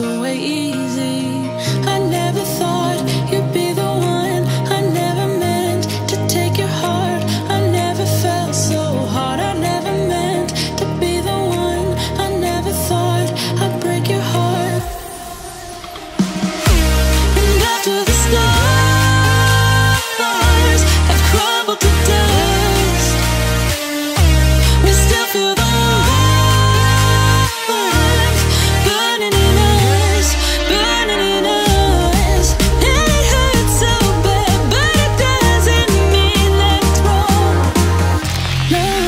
away. No.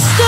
the.